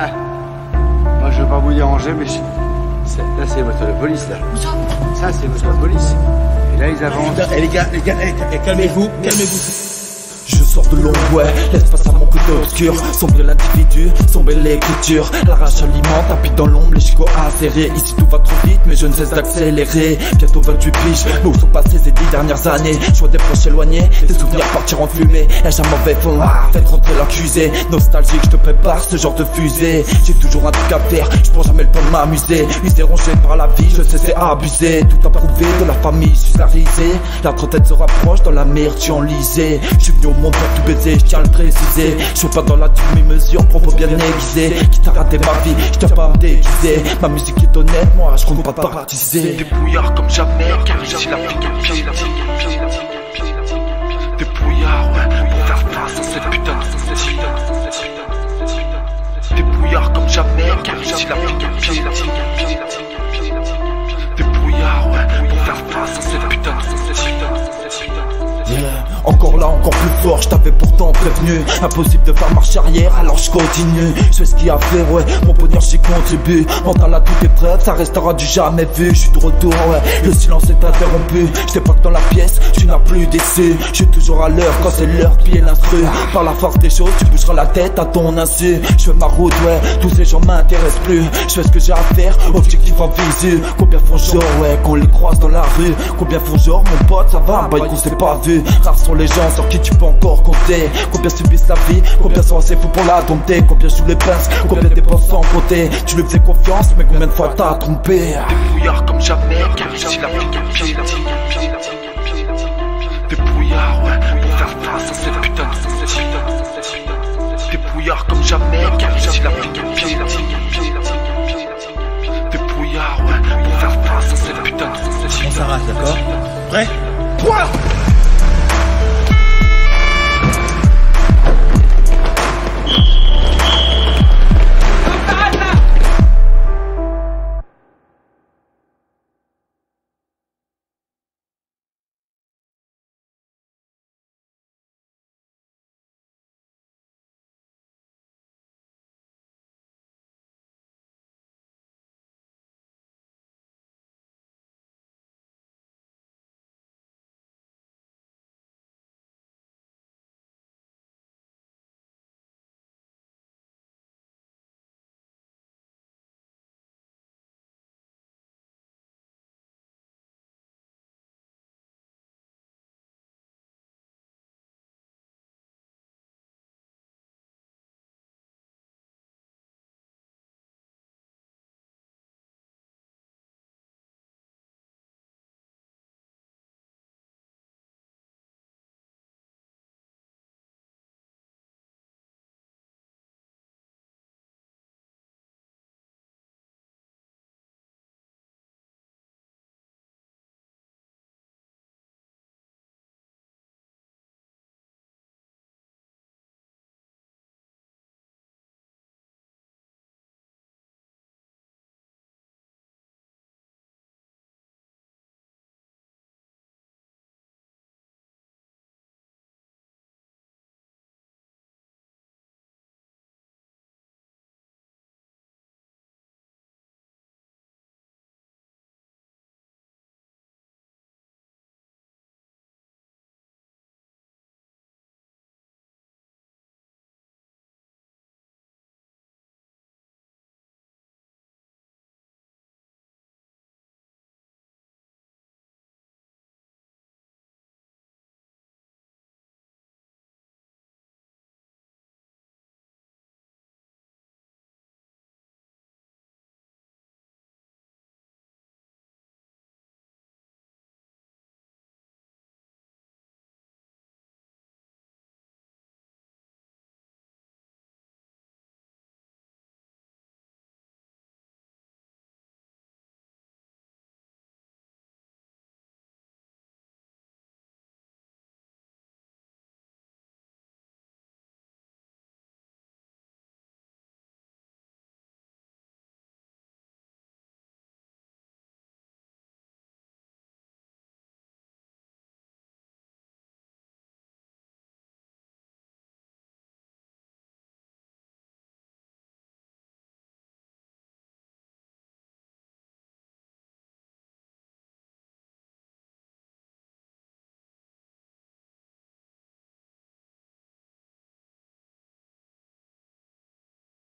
Ah. Moi je veux pas vous déranger mais là c'est votre police là. Ça c'est votre de police. Et là ils avancent. Eh les gars, les gars, eh, calmez-vous, calmez-vous. Je sors de l'ombre, ouais, laisse face à mon côté obscur Sombre l'individu, sombre l'écriture. La rage alimente, tapis dans l'ombre, les chicots acérés. Ici tout va trop vite, mais je ne cesse d'accélérer. Bientôt 28 piges, où sont passées ces dix dernières années. Choix des proches éloignés, des souvenirs partir en fumée. Ai-je un mauvais fond, ah, faites rentrer l'accusé. Nostalgique, je te prépare ce genre de fusée. J'ai toujours un truc à faire, je prends jamais le temps de m'amuser. Usé rongé par la vie, je sais c'est abusé. Tout approuvé de la famille susarisée La trentaine se rapproche, dans la merde tu enlisé Je suis venu au monde tout baiser, je tiens à le préciser. Je suis pas dans la demi-mesure, propos bien aiguisé Quitte à ma vie, je pas à me déguiser. Ma musique est honnête, moi je compte pas partiser Débrouillard comme jamais, car ici la est pied. Débrouillard, ouais, pour de car la pique est pour faire face à putain de Encore là, encore plus fort, je t'avais pourtant prévenu. Impossible de faire marche arrière, alors je continue. Je fais ce qu'il y a à faire, ouais, mon bonheur j'y contribue. Mental à toute épreuve, ça restera du jamais vu. Je suis de retour, ouais, le silence est interrompu. Je pas que dans la pièce, tu n'as plus déçu. Je suis toujours à l'heure quand c'est l'heure, pied l'instru. Par la force des choses, tu bougeras la tête à ton insu. Je fais ma route, ouais, tous ces gens m'intéressent plus. Je fais ce que j'ai à faire, objectif en visu. Combien font genre, ouais, qu'on les croise dans la rue. Combien font genre, mon pote, ça va, bah qu'on s'est pas vu. Rares sont les gens sur qui tu peux encore compter Combien subissent la vie, combien sont assez fous pour la dompter Combien jouent les pinces, combien dépensent sans compter Tu lui faisais confiance, mais combien de fois t'as trompé Débrouillard comme jamais, car ici la pique est pied. Débrouillard, ouais, pour faire face à cette putain de cette de de Débrouillard comme jamais, car ici la pique est pied. Débrouillard, ouais, pour faire face à cette putain de On s'arrête, d'accord Prêt Point